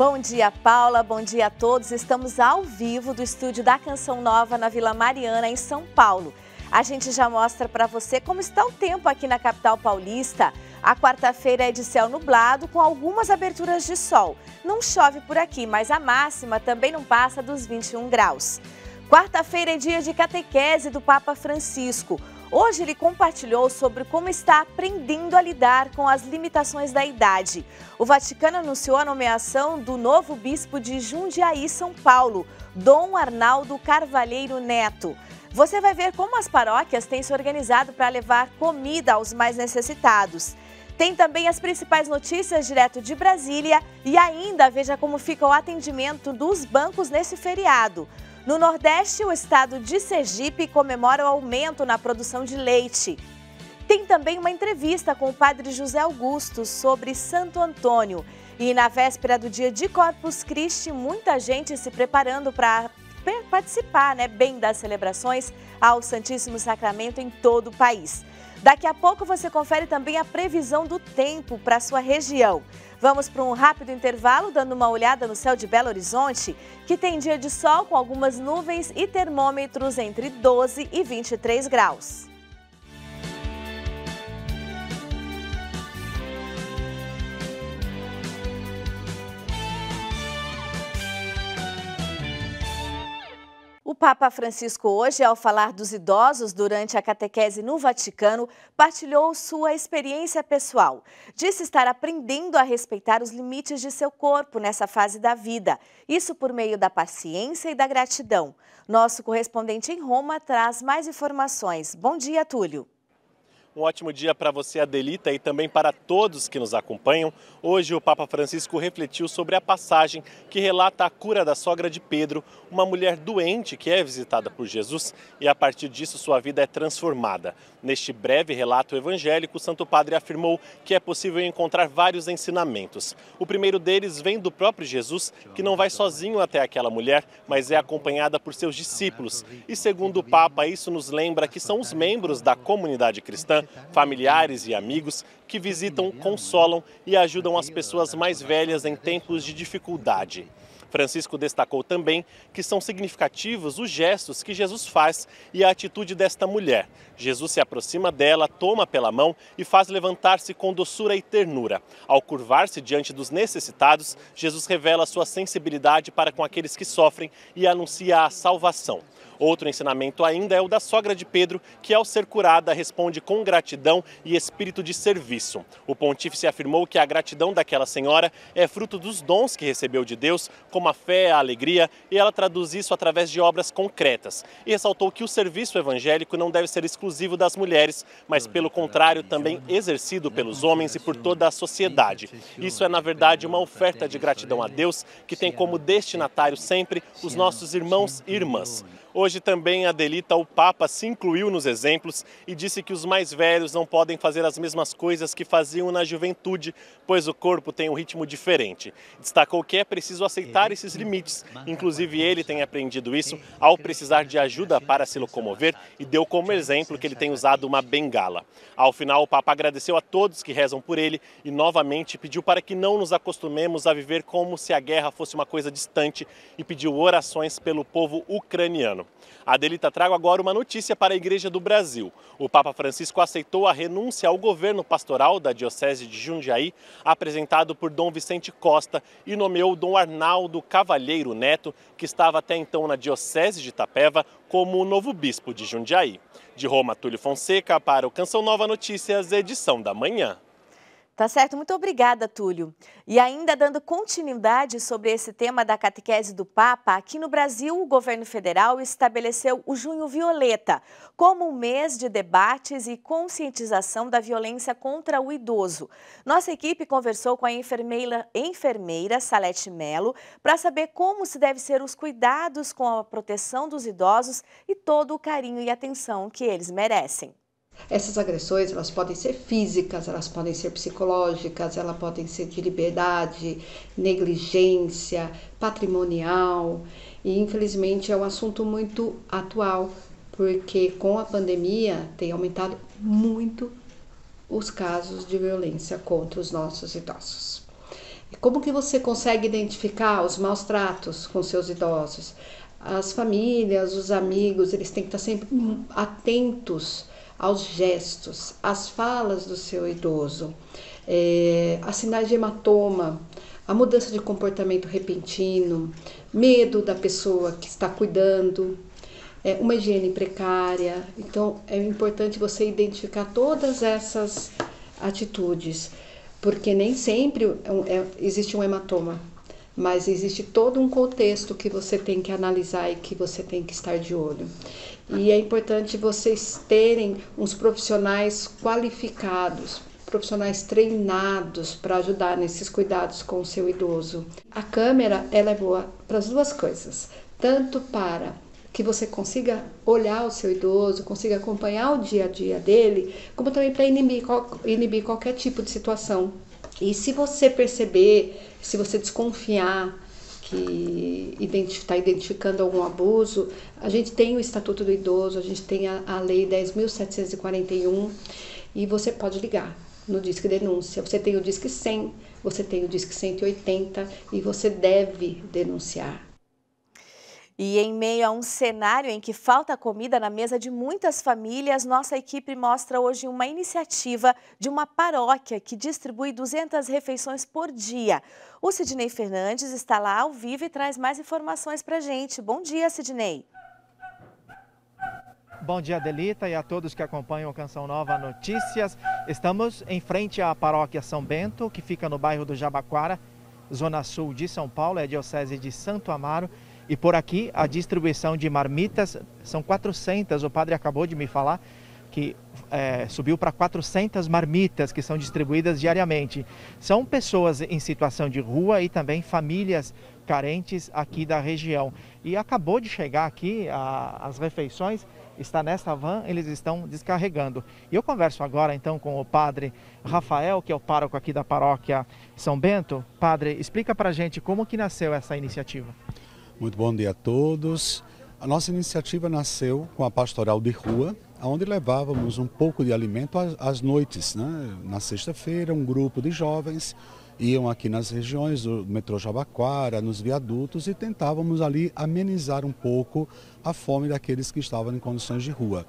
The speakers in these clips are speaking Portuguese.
Bom dia, Paula. Bom dia a todos. Estamos ao vivo do estúdio da Canção Nova na Vila Mariana, em São Paulo. A gente já mostra para você como está o tempo aqui na capital paulista. A quarta-feira é de céu nublado, com algumas aberturas de sol. Não chove por aqui, mas a máxima também não passa dos 21 graus. Quarta-feira é dia de catequese do Papa Francisco. Hoje ele compartilhou sobre como está aprendendo a lidar com as limitações da idade. O Vaticano anunciou a nomeação do novo bispo de Jundiaí, São Paulo, Dom Arnaldo Carvalheiro Neto. Você vai ver como as paróquias têm se organizado para levar comida aos mais necessitados. Tem também as principais notícias direto de Brasília e ainda veja como fica o atendimento dos bancos nesse feriado. No Nordeste, o estado de Sergipe comemora o aumento na produção de leite. Tem também uma entrevista com o padre José Augusto sobre Santo Antônio. E na véspera do dia de Corpus Christi, muita gente se preparando para participar né, bem das celebrações ao Santíssimo Sacramento em todo o país. Daqui a pouco você confere também a previsão do tempo para sua região. Vamos para um rápido intervalo, dando uma olhada no céu de Belo Horizonte, que tem dia de sol com algumas nuvens e termômetros entre 12 e 23 graus. Papa Francisco hoje, ao falar dos idosos durante a catequese no Vaticano, partilhou sua experiência pessoal. Disse estar aprendendo a respeitar os limites de seu corpo nessa fase da vida. Isso por meio da paciência e da gratidão. Nosso correspondente em Roma traz mais informações. Bom dia, Túlio. Um ótimo dia para você, Adelita, e também para todos que nos acompanham. Hoje, o Papa Francisco refletiu sobre a passagem que relata a cura da sogra de Pedro, uma mulher doente que é visitada por Jesus e, a partir disso, sua vida é transformada. Neste breve relato evangélico, o Santo Padre afirmou que é possível encontrar vários ensinamentos. O primeiro deles vem do próprio Jesus, que não vai sozinho até aquela mulher, mas é acompanhada por seus discípulos. E, segundo o Papa, isso nos lembra que são os membros da comunidade cristã familiares e amigos que visitam, consolam e ajudam as pessoas mais velhas em tempos de dificuldade. Francisco destacou também que são significativos os gestos que Jesus faz e a atitude desta mulher. Jesus se aproxima dela, toma pela mão e faz levantar-se com doçura e ternura. Ao curvar-se diante dos necessitados, Jesus revela sua sensibilidade para com aqueles que sofrem e anuncia a salvação. Outro ensinamento ainda é o da sogra de Pedro, que ao ser curada responde com gratidão e espírito de serviço. O pontífice afirmou que a gratidão daquela senhora é fruto dos dons que recebeu de Deus, como a fé, a alegria, e ela traduz isso através de obras concretas. E ressaltou que o serviço evangélico não deve ser exclusivo das mulheres, mas pelo contrário também exercido pelos homens e por toda a sociedade. Isso é na verdade uma oferta de gratidão a Deus, que tem como destinatário sempre os nossos irmãos e irmãs. Hoje também, Adelita, o Papa se incluiu nos exemplos e disse que os mais velhos não podem fazer as mesmas coisas que faziam na juventude, pois o corpo tem um ritmo diferente. Destacou que é preciso aceitar esses limites. Inclusive, ele tem aprendido isso ao precisar de ajuda para se locomover e deu como exemplo que ele tem usado uma bengala. Ao final, o Papa agradeceu a todos que rezam por ele e novamente pediu para que não nos acostumemos a viver como se a guerra fosse uma coisa distante e pediu orações pelo povo ucraniano ano. Adelita, trago agora uma notícia para a Igreja do Brasil. O Papa Francisco aceitou a renúncia ao governo pastoral da Diocese de Jundiaí, apresentado por Dom Vicente Costa, e nomeou Dom Arnaldo Cavalheiro Neto, que estava até então na Diocese de Itapeva, como o novo bispo de Jundiaí. De Roma, Túlio Fonseca, para o Canção Nova Notícias, edição da manhã. Tá certo, muito obrigada, Túlio. E ainda dando continuidade sobre esse tema da catequese do Papa, aqui no Brasil, o governo federal estabeleceu o Junho Violeta como um mês de debates e conscientização da violência contra o idoso. Nossa equipe conversou com a enfermeira, enfermeira Salete Melo para saber como se deve ser os cuidados com a proteção dos idosos e todo o carinho e atenção que eles merecem. Essas agressões, elas podem ser físicas, elas podem ser psicológicas, elas podem ser de liberdade, negligência, patrimonial. E infelizmente é um assunto muito atual, porque com a pandemia tem aumentado muito os casos de violência contra os nossos idosos. Como que você consegue identificar os maus tratos com seus idosos? As famílias, os amigos, eles têm que estar sempre atentos aos gestos, às falas do seu idoso, é, a sinais de hematoma, a mudança de comportamento repentino, medo da pessoa que está cuidando, é, uma higiene precária. Então, é importante você identificar todas essas atitudes, porque nem sempre é, é, existe um hematoma, mas existe todo um contexto que você tem que analisar e que você tem que estar de olho. E é importante vocês terem uns profissionais qualificados, profissionais treinados para ajudar nesses cuidados com o seu idoso. A câmera ela é boa para as duas coisas, tanto para que você consiga olhar o seu idoso, consiga acompanhar o dia a dia dele, como também para inibir, inibir qualquer tipo de situação. E se você perceber, se você desconfiar que está identificando algum abuso, a gente tem o Estatuto do Idoso, a gente tem a, a Lei 10.741 e você pode ligar no Disque Denúncia. Você tem o Disque 100, você tem o Disque 180 e você deve denunciar. E em meio a um cenário em que falta comida na mesa de muitas famílias, nossa equipe mostra hoje uma iniciativa de uma paróquia que distribui 200 refeições por dia. O Sidney Fernandes está lá ao vivo e traz mais informações para a gente. Bom dia, Sidney. Bom dia, Delita, e a todos que acompanham Canção Nova Notícias. Estamos em frente à paróquia São Bento, que fica no bairro do Jabaquara, zona sul de São Paulo, é a diocese de Santo Amaro. E por aqui a distribuição de marmitas são 400. O padre acabou de me falar que é, subiu para 400 marmitas que são distribuídas diariamente. São pessoas em situação de rua e também famílias carentes aqui da região. E acabou de chegar aqui a, as refeições, está nesta van, eles estão descarregando. E eu converso agora então com o padre Rafael, que é o pároco aqui da paróquia São Bento. Padre, explica para gente como que nasceu essa iniciativa. Muito bom dia a todos. A nossa iniciativa nasceu com a pastoral de rua, onde levávamos um pouco de alimento às noites. Né? Na sexta-feira, um grupo de jovens iam aqui nas regiões do metrô Jabaquara, nos viadutos e tentávamos ali amenizar um pouco a fome daqueles que estavam em condições de rua.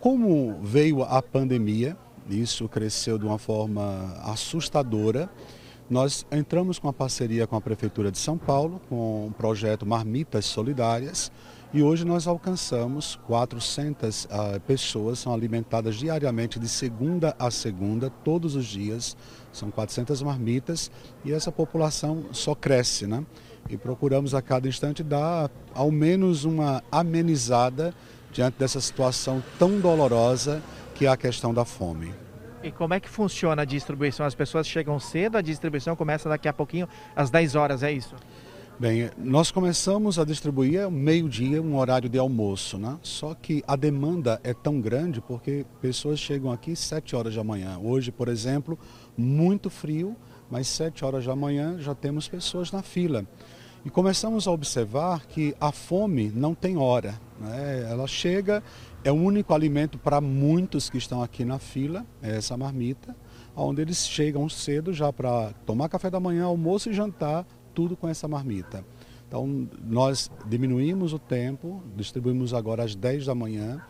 Como veio a pandemia, isso cresceu de uma forma assustadora, nós entramos com a parceria com a Prefeitura de São Paulo, com o projeto Marmitas Solidárias, e hoje nós alcançamos 400 uh, ah, pessoas, são alimentadas diariamente de segunda a segunda, todos os dias, são 400 marmitas, e essa população só cresce, né? E procuramos a cada instante dar ao menos uma amenizada diante dessa situação tão dolorosa que é a questão da fome. E como é que funciona a distribuição? As pessoas chegam cedo, a distribuição começa daqui a pouquinho, às 10 horas, é isso? Bem, nós começamos a distribuir meio-dia, um horário de almoço, né? Só que a demanda é tão grande porque pessoas chegam aqui 7 horas da manhã. Hoje, por exemplo, muito frio, mas 7 horas da manhã já temos pessoas na fila. E começamos a observar que a fome não tem hora. Né? Ela chega, é o único alimento para muitos que estão aqui na fila, é essa marmita, onde eles chegam cedo já para tomar café da manhã, almoço e jantar, tudo com essa marmita. Então, nós diminuímos o tempo, distribuímos agora às 10 da manhã,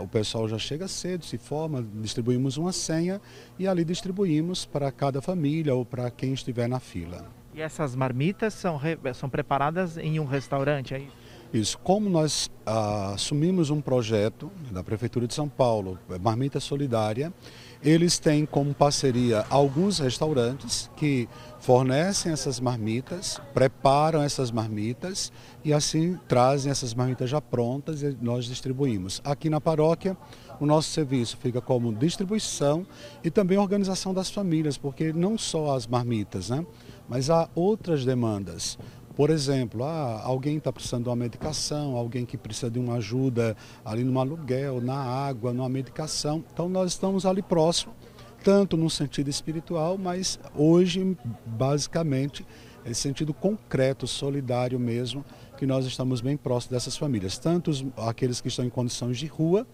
o pessoal já chega cedo, se forma, distribuímos uma senha e ali distribuímos para cada família ou para quem estiver na fila. E essas marmitas são, são preparadas em um restaurante, é isso? Isso, como nós ah, assumimos um projeto da Prefeitura de São Paulo, Marmita Solidária, eles têm como parceria alguns restaurantes que fornecem essas marmitas, preparam essas marmitas e assim trazem essas marmitas já prontas e nós distribuímos. Aqui na paróquia, o nosso serviço fica como distribuição e também organização das famílias, porque não só as marmitas, né? mas há outras demandas. Por exemplo, ah, alguém está precisando de uma medicação, alguém que precisa de uma ajuda ali no aluguel, na água, numa medicação. Então nós estamos ali próximo, tanto no sentido espiritual, mas hoje, basicamente, é sentido concreto, solidário mesmo, que nós estamos bem próximos dessas famílias, tanto aqueles que estão em condições de rua,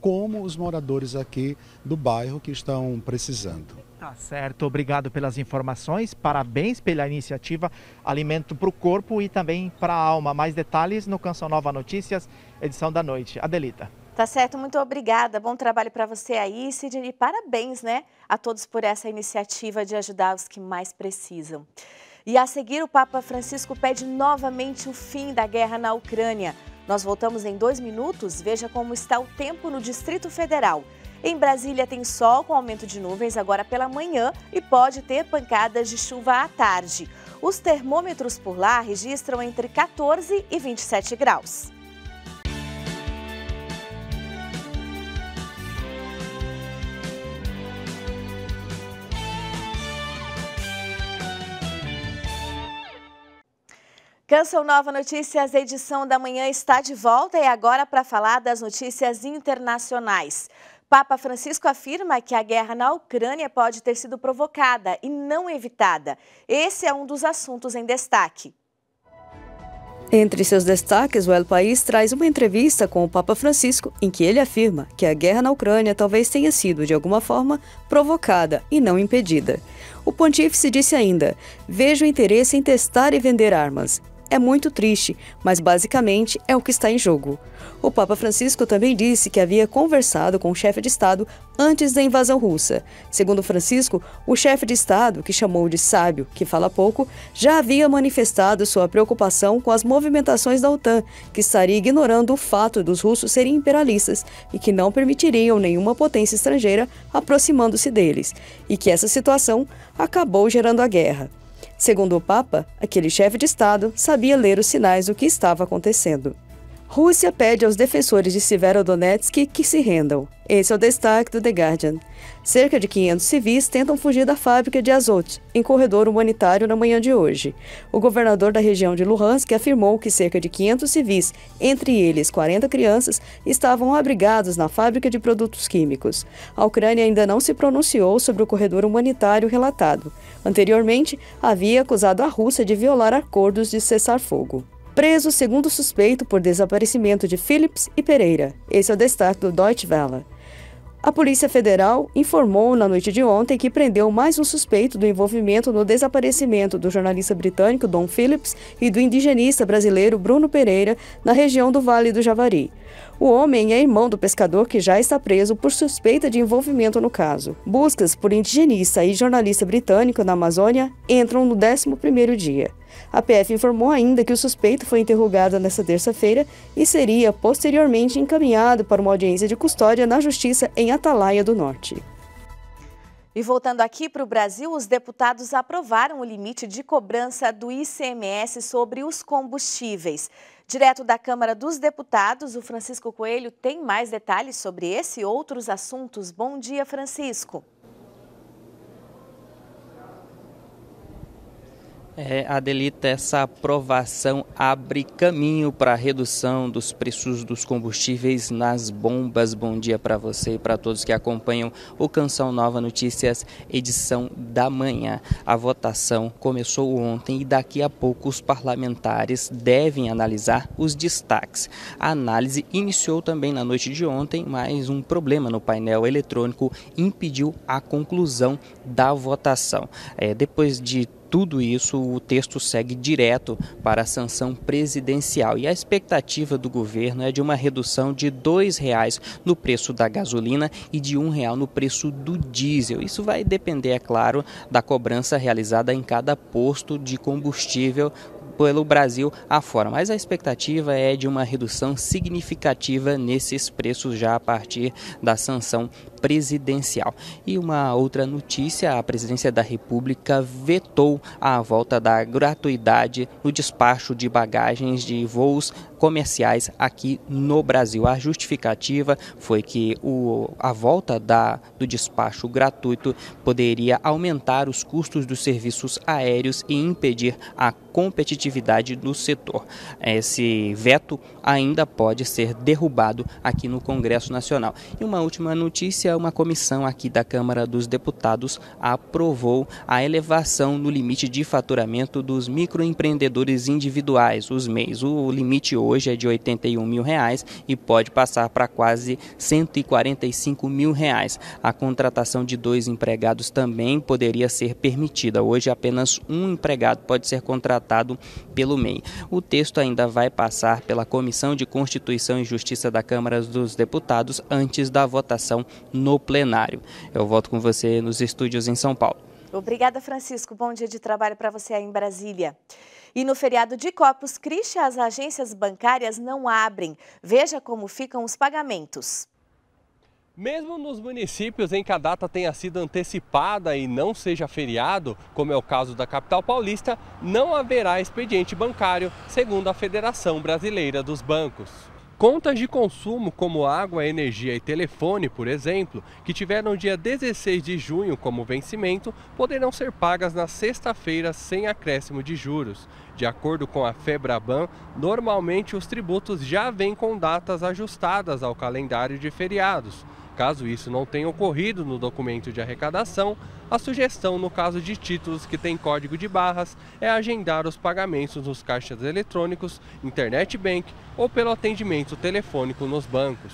como os moradores aqui do bairro que estão precisando. Tá certo, obrigado pelas informações, parabéns pela iniciativa Alimento para o Corpo e também para a Alma. Mais detalhes no Canção Nova Notícias, edição da noite. Adelita. Tá certo, muito obrigada. Bom trabalho para você aí, Sidney. Parabéns, né, a todos por essa iniciativa de ajudar os que mais precisam. E a seguir, o Papa Francisco pede novamente o fim da guerra na Ucrânia. Nós voltamos em dois minutos. Veja como está o tempo no Distrito Federal. Em Brasília tem sol com aumento de nuvens agora pela manhã e pode ter pancadas de chuva à tarde. Os termômetros por lá registram entre 14 e 27 graus. Canção Nova Notícias, edição da manhã está de volta e agora para falar das notícias internacionais. Papa Francisco afirma que a guerra na Ucrânia pode ter sido provocada e não evitada. Esse é um dos assuntos em destaque. Entre seus destaques, o El País traz uma entrevista com o Papa Francisco em que ele afirma que a guerra na Ucrânia talvez tenha sido, de alguma forma, provocada e não impedida. O pontífice disse ainda: Vejo interesse em testar e vender armas é muito triste, mas basicamente é o que está em jogo. O Papa Francisco também disse que havia conversado com o chefe de Estado antes da invasão russa. Segundo Francisco, o chefe de Estado, que chamou de sábio, que fala pouco, já havia manifestado sua preocupação com as movimentações da OTAN, que estaria ignorando o fato dos russos serem imperialistas e que não permitiriam nenhuma potência estrangeira aproximando-se deles, e que essa situação acabou gerando a guerra. Segundo o Papa, aquele chefe de Estado sabia ler os sinais do que estava acontecendo. Rússia pede aos defensores de Severodonetsk que se rendam. Esse é o destaque do The Guardian. Cerca de 500 civis tentam fugir da fábrica de Azot, em corredor humanitário na manhã de hoje. O governador da região de Luhansk afirmou que cerca de 500 civis, entre eles 40 crianças, estavam abrigados na fábrica de produtos químicos. A Ucrânia ainda não se pronunciou sobre o corredor humanitário relatado. Anteriormente, havia acusado a Rússia de violar acordos de cessar-fogo preso segundo suspeito por desaparecimento de Phillips e Pereira. Esse é o destaque do Deutsche Welle. A Polícia Federal informou na noite de ontem que prendeu mais um suspeito do envolvimento no desaparecimento do jornalista britânico Don Phillips e do indigenista brasileiro Bruno Pereira na região do Vale do Javari. O homem é irmão do pescador que já está preso por suspeita de envolvimento no caso. Buscas por indigenista e jornalista britânico na Amazônia entram no 11º dia. A PF informou ainda que o suspeito foi interrogado nesta terça-feira e seria posteriormente encaminhado para uma audiência de custódia na Justiça em Atalaia do Norte. E voltando aqui para o Brasil, os deputados aprovaram o limite de cobrança do ICMS sobre os combustíveis. Direto da Câmara dos Deputados, o Francisco Coelho tem mais detalhes sobre esse e outros assuntos. Bom dia, Francisco. É, Adelita, essa aprovação abre caminho para a redução dos preços dos combustíveis nas bombas. Bom dia para você e para todos que acompanham o Canção Nova Notícias, edição da manhã. A votação começou ontem e daqui a pouco os parlamentares devem analisar os destaques. A análise iniciou também na noite de ontem, mas um problema no painel eletrônico impediu a conclusão da votação. É, depois de tudo isso, o texto segue direto para a sanção presidencial e a expectativa do governo é de uma redução de R$ 2,00 no preço da gasolina e de R$ 1,00 no preço do diesel. Isso vai depender, é claro, da cobrança realizada em cada posto de combustível pelo Brasil afora. Mas a expectativa é de uma redução significativa nesses preços já a partir da sanção presidencial. E uma outra notícia: a presidência da República vetou a volta da gratuidade no despacho de bagagens de voos comerciais aqui no Brasil. A justificativa foi que o, a volta da, do despacho gratuito poderia aumentar os custos dos serviços aéreos e impedir a competitividade do setor. Esse veto ainda pode ser derrubado aqui no Congresso Nacional. E uma última notícia uma comissão aqui da Câmara dos Deputados aprovou a elevação no limite de faturamento dos microempreendedores individuais, os MEIs. O limite hoje é de 81 mil reais e pode passar para quase 145 mil reais. A contratação de dois empregados também poderia ser permitida. Hoje apenas um empregado pode ser contratado pelo MEI. O texto ainda vai passar pela Comissão de Constituição e Justiça da Câmara dos Deputados antes da votação no plenário. Eu volto com você nos estúdios em São Paulo. Obrigada, Francisco. Bom dia de trabalho para você aí em Brasília. E no feriado de Corpus Christi, as agências bancárias não abrem. Veja como ficam os pagamentos. Mesmo nos municípios em que a data tenha sido antecipada e não seja feriado, como é o caso da capital paulista, não haverá expediente bancário, segundo a Federação Brasileira dos Bancos. Contas de consumo como água, energia e telefone, por exemplo, que tiveram dia 16 de junho como vencimento, poderão ser pagas na sexta-feira sem acréscimo de juros. De acordo com a Febraban, normalmente os tributos já vêm com datas ajustadas ao calendário de feriados. Caso isso não tenha ocorrido no documento de arrecadação, a sugestão no caso de títulos que têm código de barras é agendar os pagamentos nos caixas eletrônicos, internet bank ou pelo atendimento telefônico nos bancos.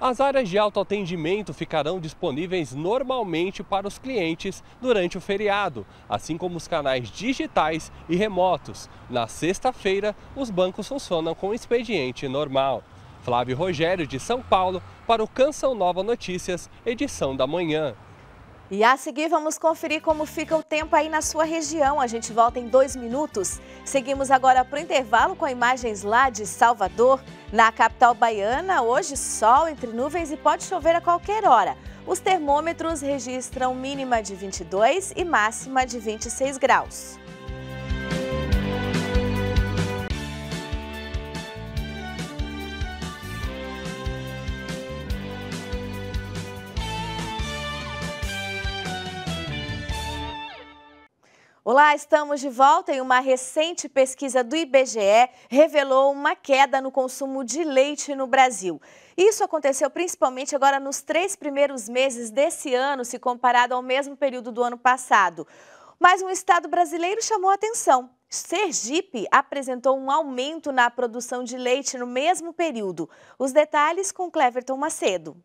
As áreas de autoatendimento ficarão disponíveis normalmente para os clientes durante o feriado, assim como os canais digitais e remotos. Na sexta-feira, os bancos funcionam com expediente normal. Flávio Rogério, de São Paulo, para o Canção Nova Notícias, edição da manhã. E a seguir vamos conferir como fica o tempo aí na sua região. A gente volta em dois minutos. Seguimos agora para o intervalo com imagens lá de Salvador, na capital baiana. Hoje sol entre nuvens e pode chover a qualquer hora. Os termômetros registram mínima de 22 e máxima de 26 graus. Olá, estamos de volta e uma recente pesquisa do IBGE revelou uma queda no consumo de leite no Brasil. Isso aconteceu principalmente agora nos três primeiros meses desse ano, se comparado ao mesmo período do ano passado. Mas um estado brasileiro chamou atenção. Sergipe apresentou um aumento na produção de leite no mesmo período. Os detalhes com Cleverton Macedo.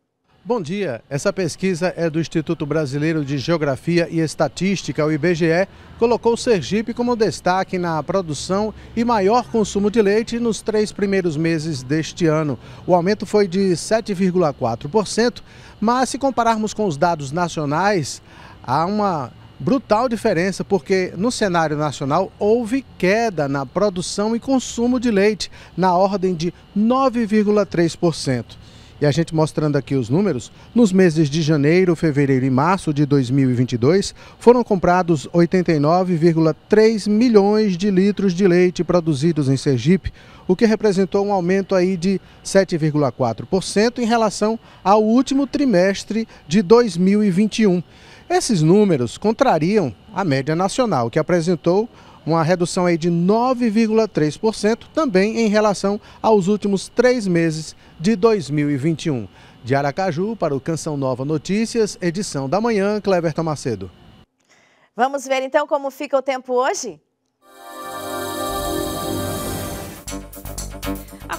Bom dia. Essa pesquisa é do Instituto Brasileiro de Geografia e Estatística, o IBGE, colocou Sergipe como destaque na produção e maior consumo de leite nos três primeiros meses deste ano. O aumento foi de 7,4%, mas se compararmos com os dados nacionais, há uma brutal diferença, porque no cenário nacional houve queda na produção e consumo de leite, na ordem de 9,3%. E a gente mostrando aqui os números, nos meses de janeiro, fevereiro e março de 2022, foram comprados 89,3 milhões de litros de leite produzidos em Sergipe, o que representou um aumento aí de 7,4% em relação ao último trimestre de 2021. Esses números contrariam a média nacional, que apresentou uma redução aí de 9,3% também em relação aos últimos três meses de 2021. De Aracaju para o Canção Nova Notícias, edição da manhã, Cleverton Macedo. Vamos ver então como fica o tempo hoje?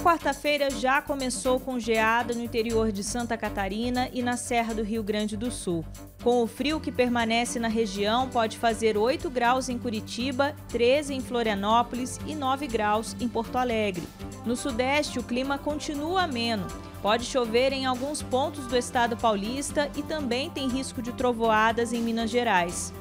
Quarta-feira já começou com geada no interior de Santa Catarina e na Serra do Rio Grande do Sul. Com o frio que permanece na região, pode fazer 8 graus em Curitiba, 13 em Florianópolis e 9 graus em Porto Alegre. No sudeste, o clima continua ameno. Pode chover em alguns pontos do estado paulista e também tem risco de trovoadas em Minas Gerais.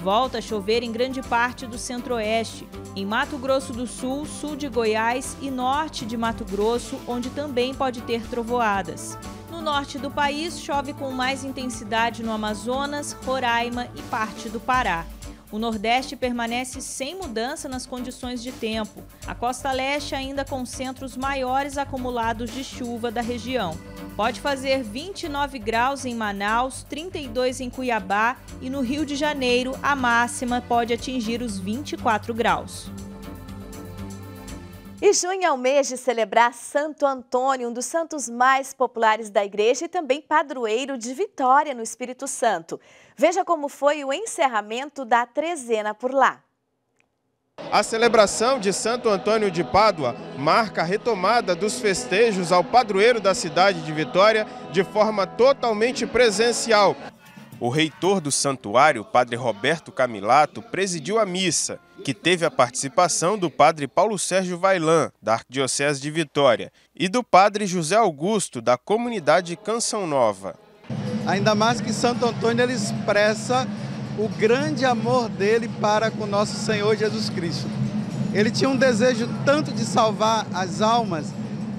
Volta a chover em grande parte do centro-oeste, em Mato Grosso do Sul, sul de Goiás e norte de Mato Grosso, onde também pode ter trovoadas. No norte do país, chove com mais intensidade no Amazonas, Roraima e parte do Pará. O Nordeste permanece sem mudança nas condições de tempo. A costa leste ainda concentra os maiores acumulados de chuva da região. Pode fazer 29 graus em Manaus, 32 em Cuiabá e no Rio de Janeiro a máxima pode atingir os 24 graus. E junho é o mês de celebrar Santo Antônio, um dos santos mais populares da igreja e também padroeiro de Vitória, no Espírito Santo. Veja como foi o encerramento da trezena por lá. A celebração de Santo Antônio de Pádua marca a retomada dos festejos ao padroeiro da cidade de Vitória de forma totalmente presencial. O reitor do santuário, padre Roberto Camilato, presidiu a missa, que teve a participação do padre Paulo Sérgio Vailan, da Arquidiocese de Vitória, e do padre José Augusto, da comunidade Canção Nova. Ainda mais que Santo Antônio ele expressa o grande amor dele para com nosso Senhor Jesus Cristo. Ele tinha um desejo tanto de salvar as almas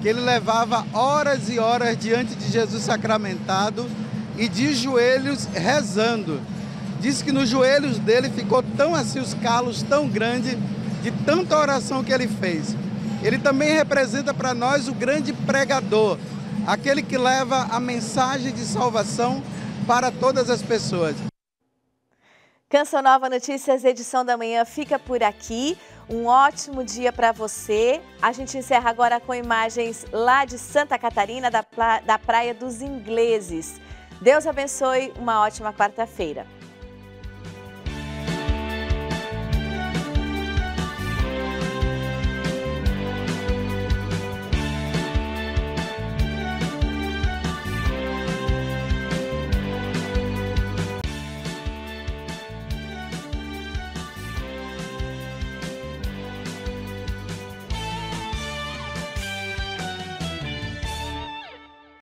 que ele levava horas e horas diante de Jesus sacramentado e de joelhos rezando. Diz que nos joelhos dele ficou tão assim os calos tão grande de tanta oração que ele fez. Ele também representa para nós o grande pregador, aquele que leva a mensagem de salvação para todas as pessoas. Canção Nova Notícias, edição da manhã, fica por aqui. Um ótimo dia para você. A gente encerra agora com imagens lá de Santa Catarina, da, da Praia dos Ingleses. Deus abençoe, uma ótima quarta-feira.